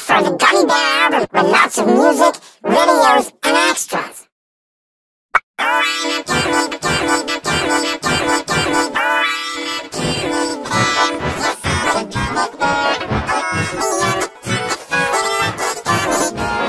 for the Gummy Bear.